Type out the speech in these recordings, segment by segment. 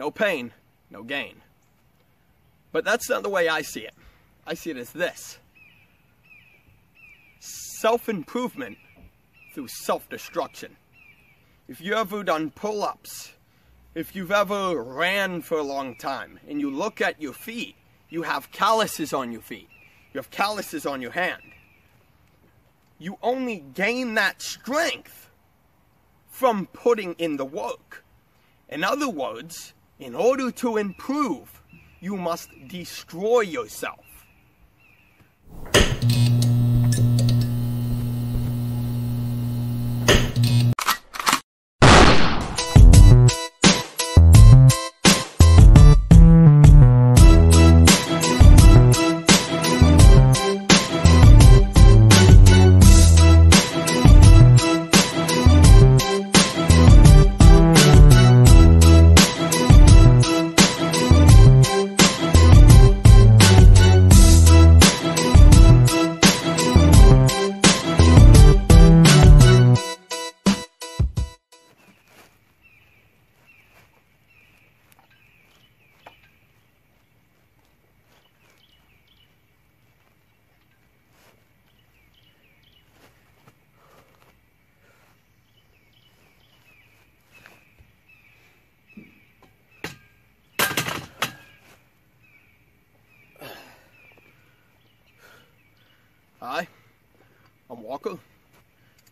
No pain, no gain. But that's not the way I see it. I see it as this self improvement through self destruction. If you ever done pull ups, if you've ever ran for a long time and you look at your feet, you have calluses on your feet, you have calluses on your hand. You only gain that strength from putting in the work. In other words, in order to improve, you must destroy yourself. Hi, I'm Walker.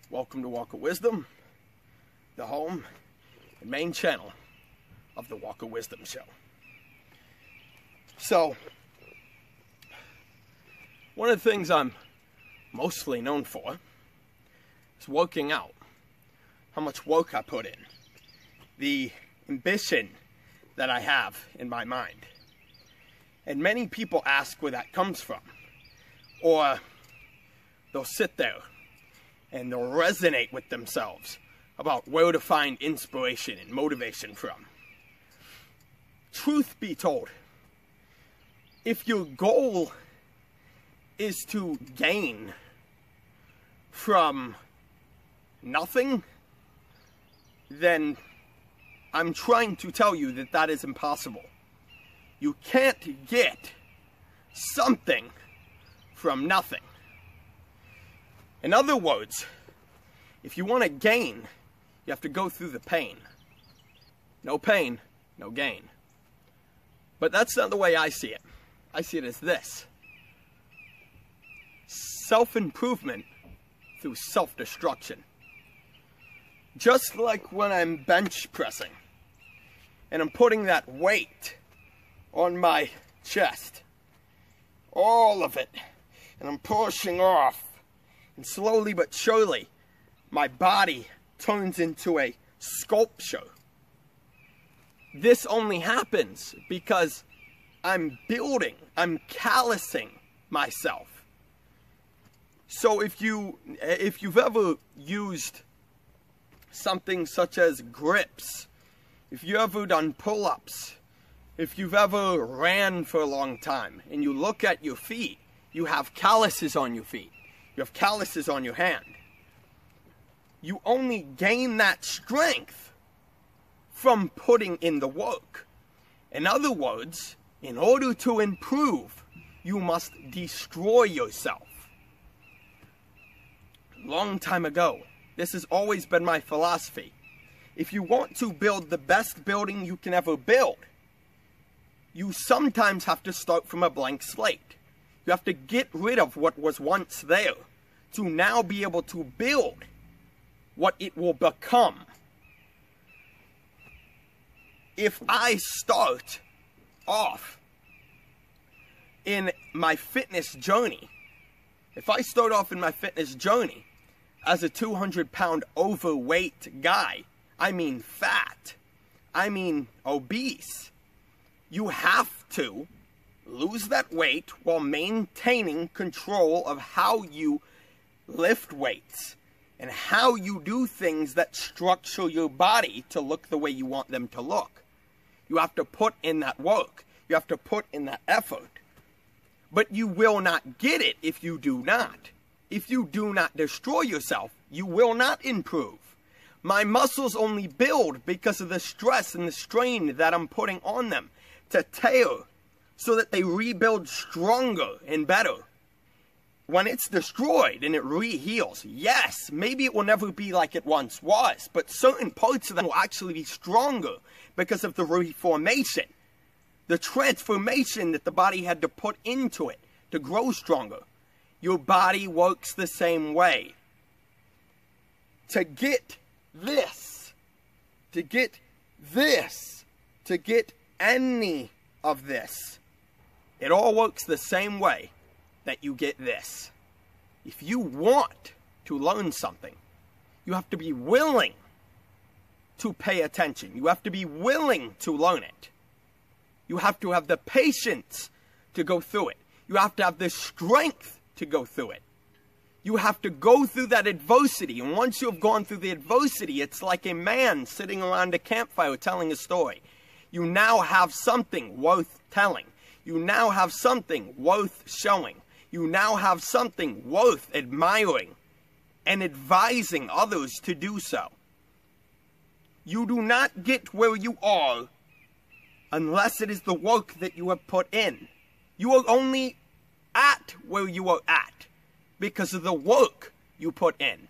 Welcome to Walker Wisdom, the home and main channel of the Walker Wisdom Show. So, one of the things I'm mostly known for is working out. How much work I put in, the ambition that I have in my mind. And many people ask where that comes from. Or they'll sit there and they'll resonate with themselves about where to find inspiration and motivation from. Truth be told, if your goal is to gain from nothing, then I'm trying to tell you that that is impossible. You can't get something from nothing. In other words, if you want to gain, you have to go through the pain. No pain, no gain. But that's not the way I see it. I see it as this self improvement through self destruction. Just like when I'm bench pressing and I'm putting that weight on my chest, all of it, and I'm pushing off and slowly but surely, my body turns into a sculpture. This only happens because I'm building, I'm callousing myself. So if you if you've ever used something such as grips, if you've ever done pull-ups, if you've ever ran for a long time and you look at your feet, you have calluses on your feet. You have calluses on your hand. You only gain that strength from putting in the work. In other words, in order to improve, you must destroy yourself. Long time ago, this has always been my philosophy. If you want to build the best building you can ever build, you sometimes have to start from a blank slate. You have to get rid of what was once there to now be able to build what it will become. If I start off in my fitness journey, if I start off in my fitness journey as a 200 pound overweight guy, I mean fat, I mean obese, you have to lose that weight while maintaining control of how you lift weights and how you do things that structure your body to look the way you want them to look. You have to put in that work. You have to put in that effort. But you will not get it if you do not. If you do not destroy yourself, you will not improve. My muscles only build because of the stress and the strain that I'm putting on them to tear so that they rebuild stronger and better. When it's destroyed and it re-heals, yes, maybe it will never be like it once was, but certain parts of them will actually be stronger because of the reformation, the transformation that the body had to put into it to grow stronger. Your body works the same way. To get this, to get this, to get any of this, it all works the same way that you get this. If you want to learn something, you have to be willing to pay attention. You have to be willing to learn it. You have to have the patience to go through it. You have to have the strength to go through it. You have to go through that adversity. And once you have gone through the adversity, it's like a man sitting around a campfire telling a story. You now have something worth telling. You now have something worth showing. You now have something worth admiring and advising others to do so. You do not get where you are unless it is the work that you have put in. You are only at where you are at because of the work you put in.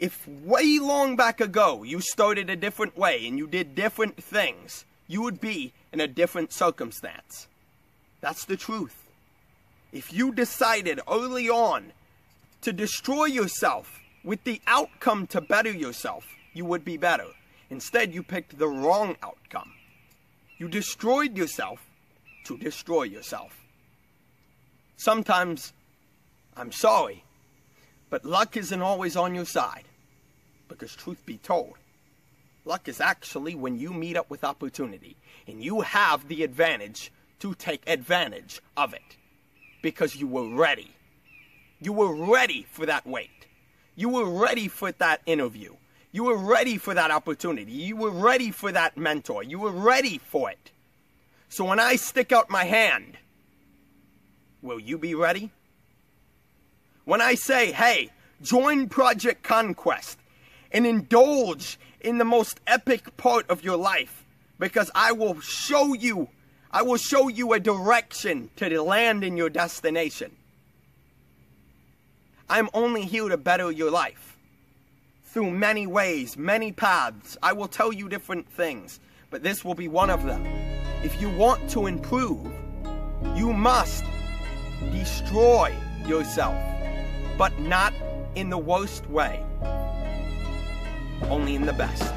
If way long back ago you started a different way and you did different things, you would be in a different circumstance. That's the truth. If you decided early on to destroy yourself with the outcome to better yourself, you would be better. Instead, you picked the wrong outcome. You destroyed yourself to destroy yourself. Sometimes, I'm sorry, but luck isn't always on your side. Because, truth be told, luck is actually when you meet up with opportunity and you have the advantage to take advantage of it because you were ready. You were ready for that wait. You were ready for that interview. You were ready for that opportunity. You were ready for that mentor. You were ready for it. So when I stick out my hand, will you be ready? When I say, hey, join Project Conquest and indulge in the most epic part of your life because I will show you, I will show you a direction to the land in your destination. I'm only here to better your life through many ways, many paths. I will tell you different things, but this will be one of them. If you want to improve, you must destroy yourself, but not in the worst way, only in the best.